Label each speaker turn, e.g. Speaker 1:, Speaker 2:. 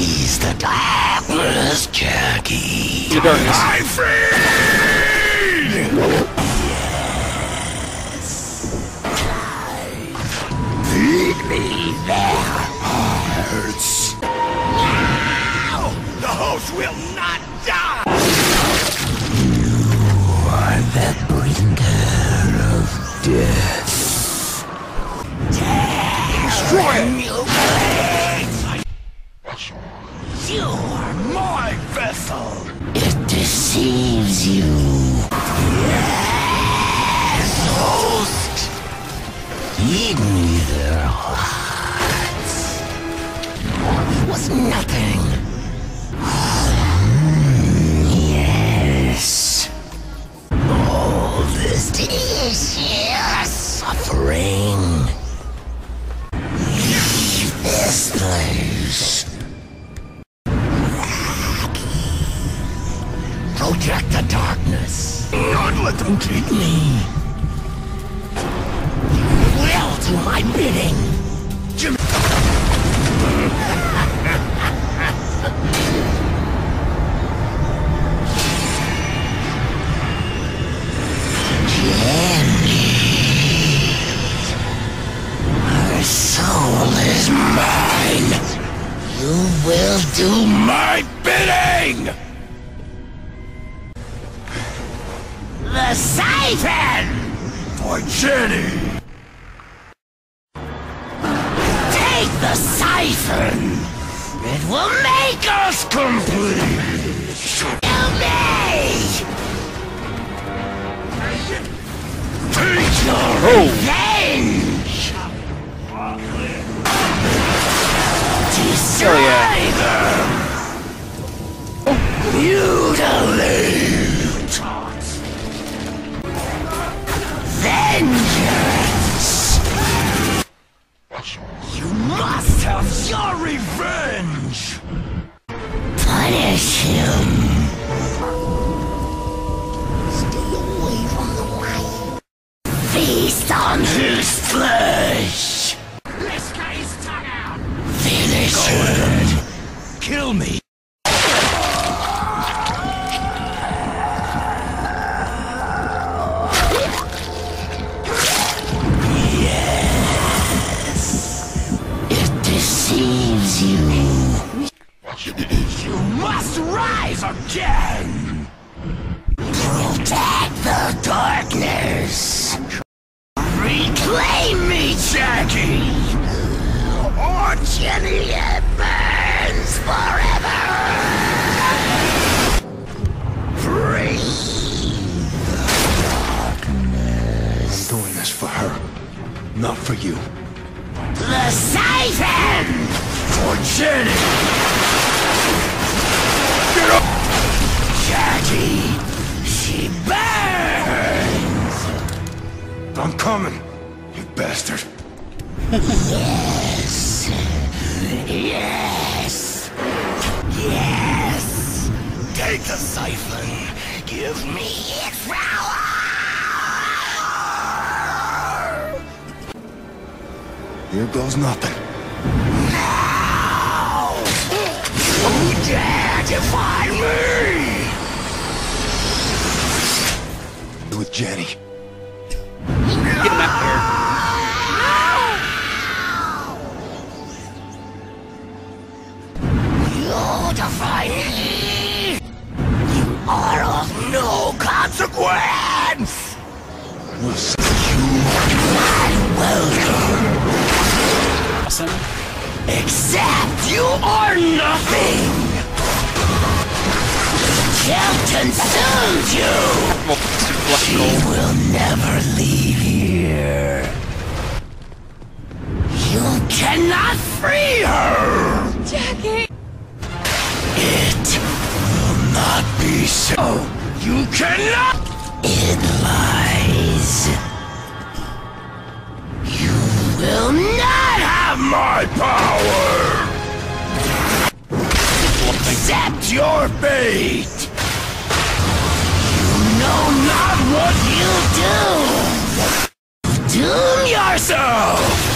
Speaker 1: He's the darkness Jackie. The darkness. My friend! Yes. Lead me there. Hearts. Now! The host will not die! You are the bringer. Deceives you. Yes, host! Me their hearts. Was nothing. Let them take me. You will do my bidding. Jim. Soul is mine. You will do my bidding! The Siphon! For Jenny! Take the Siphon! It will make us complete! Kill me! Take your revenge! Oh, Destroy them! Oh. Mutilate! Revenge! Punish him! Darkness! Reclaim me, Jackie! Or Jenny burns forever! Free
Speaker 2: I'm doing this for her, not for you.
Speaker 1: the Siphon! For Jenny! Get up! Jackie! She!
Speaker 2: I'm coming, you bastard.
Speaker 1: Yes! Yes! Yes! Take the siphon! Give me its power!
Speaker 2: Here goes nothing.
Speaker 1: Who dare defy me?
Speaker 2: With Jenny.
Speaker 3: Get him out here.
Speaker 1: You defy me? You are of no consequence! Welcome!
Speaker 3: Awesome.
Speaker 1: Except you are nothing! Shall consume you!
Speaker 3: Well, super black
Speaker 1: She will never leave here. You cannot free her!
Speaker 4: Jackie!
Speaker 1: It will not be so. Oh, you cannot! It lies. You will not have my power! Accept your fate! You know not what you do! yourself!